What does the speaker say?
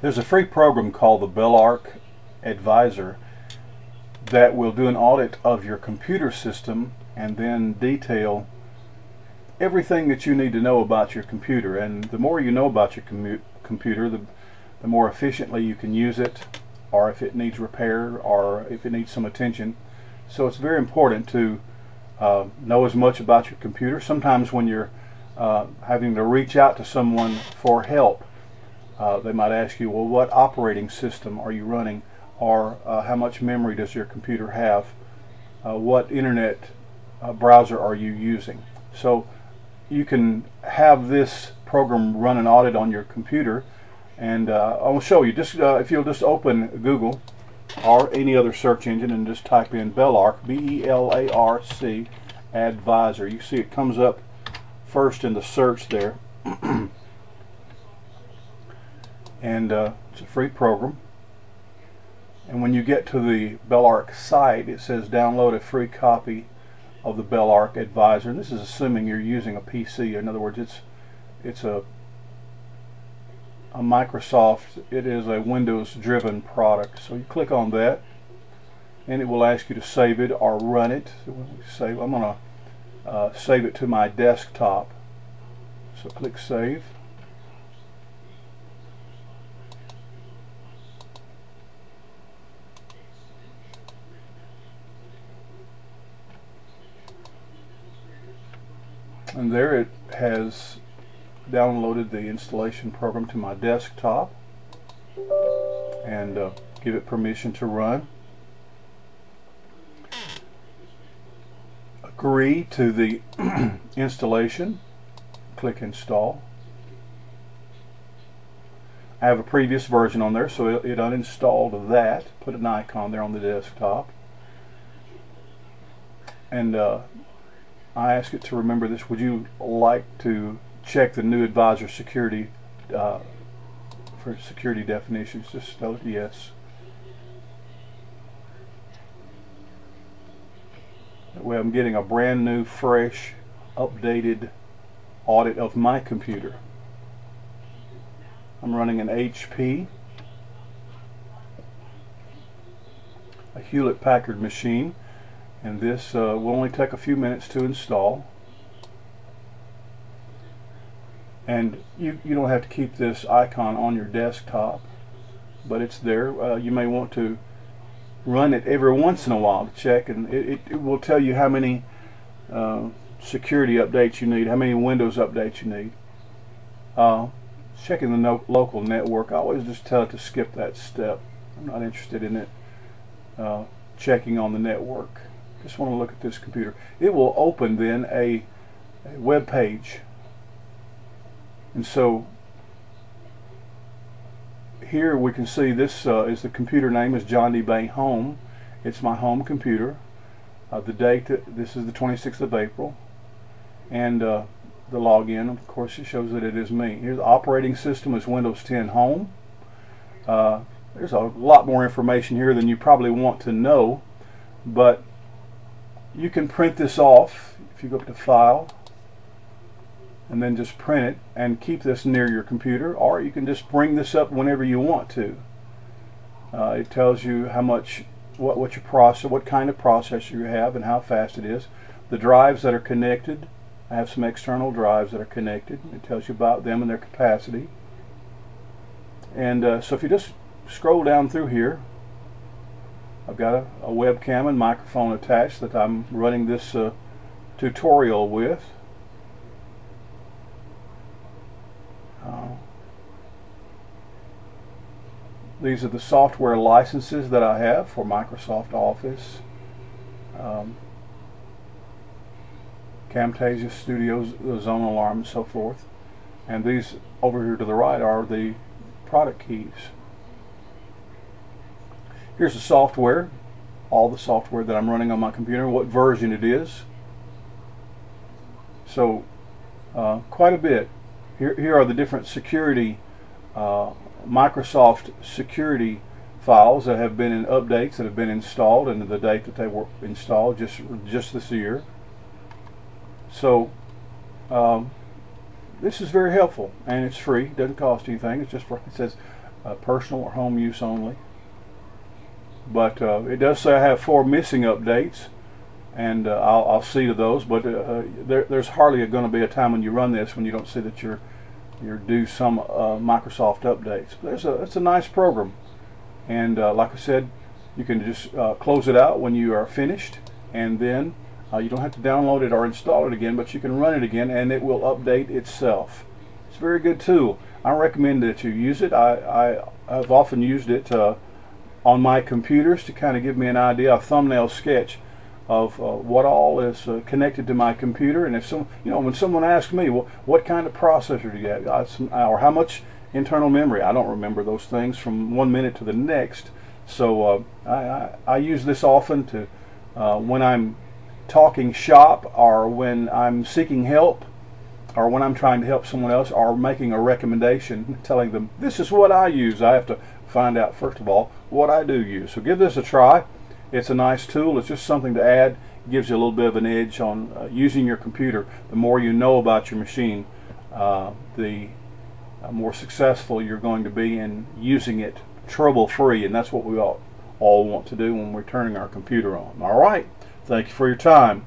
There's a free program called the Belarc Advisor that will do an audit of your computer system and then detail everything that you need to know about your computer. And the more you know about your computer, the, the more efficiently you can use it, or if it needs repair, or if it needs some attention. So it's very important to uh, know as much about your computer. Sometimes when you're uh, having to reach out to someone for help, uh, they might ask you, well, what operating system are you running? Or uh, how much memory does your computer have? Uh, what internet uh, browser are you using? So you can have this program run an audit on your computer and uh, I'll show you just uh, if you'll just open Google or any other search engine and just type in Belarc B-E-L-A-R-C advisor you see it comes up first in the search there and uh, it's a free program. And when you get to the Belarc site it says download a free copy of the Belarc Advisor. And this is assuming you're using a PC in other words it's it's a a Microsoft it is a Windows driven product. So you click on that and it will ask you to save it or run it. So save I'm gonna uh, save it to my desktop. So click save and there it has downloaded the installation program to my desktop and uh, give it permission to run. Agree to the installation. Click install. I have a previous version on there so it, it uninstalled that put an icon there on the desktop. And uh, I ask it to remember this. Would you like to check the new advisor security uh, for security definitions? Just yes. That way I'm getting a brand new, fresh, updated audit of my computer. I'm running an HP, a Hewlett Packard machine and this uh, will only take a few minutes to install. And you, you don't have to keep this icon on your desktop but it's there. Uh, you may want to run it every once in a while to check and it, it, it will tell you how many uh, security updates you need how many Windows updates you need. Uh, checking the no local network I always just tell it to skip that step. I'm not interested in it uh, checking on the network just want to look at this computer. It will open then a, a web page. And so here we can see this uh, is the computer name is John D. Home. It's my home computer. Uh, the date, this is the 26th of April. And uh, the login, of course, it shows that it is me. Here the operating system is Windows 10 Home. Uh, there's a lot more information here than you probably want to know, but you can print this off if you go up to file and then just print it and keep this near your computer or you can just bring this up whenever you want to. Uh, it tells you how much what, what your process what kind of processor you have and how fast it is. The drives that are connected I have some external drives that are connected. It tells you about them and their capacity. And uh, so if you just scroll down through here I've got a, a, webcam and microphone attached that I'm running this uh, tutorial with. Uh, these are the software licenses that I have for Microsoft Office, um, Camtasia Studios, Zone Alarm, and so forth. And these over here to the right are the product keys. Here's the software, all the software that I'm running on my computer, what version it is. So uh, quite a bit. Here, here are the different security, uh, Microsoft security files that have been in updates that have been installed and the date that they were installed just just this year. So um, this is very helpful and it's free, doesn't cost anything. It's just for, it says uh, personal or home use only. But uh, it does say I have four missing updates, and uh, I'll, I'll, see to those. But uh, uh, there, there's hardly going to be a time when you run this when you don't see that you're you're due some Microsoft updates. But there's a it's a nice program, and like I said, you can just close it out when you are finished, and then you don't have to download it or install it again, but you can run it again, and it will update itself. It's a very good tool. I recommend that you use it. I, I have often used it uh, on my computers to kind of give me an idea, a thumbnail sketch of uh, what all is uh, connected to my computer. And if some, you know, when someone asks me, well, what kind of processor do you have, or how much internal memory, I don't remember those things from one minute to the next. So uh, I, I, I, use this often to uh, when I'm talking shop or when I'm seeking help or when I'm trying to help someone else or making a recommendation, telling them this is what I use. I have to find out first of all what I do use. So give this a try. It's a nice tool. It's just something to add. It gives you a little bit of an edge on uh, using your computer. The more you know about your machine, uh, the uh, more successful you're going to be in using it trouble-free, and that's what we all, all want to do when we're turning our computer on. All right. Thank you for your time.